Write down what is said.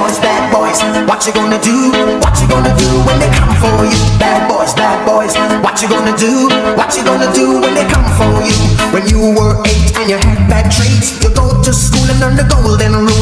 boys, bad boys. What you gonna do? What you gonna do when they come for you? Bad boys, bad boys. What you gonna do? What you gonna do when they come for you? When you were eight and you had bad traits, you go to school and learn the golden rule.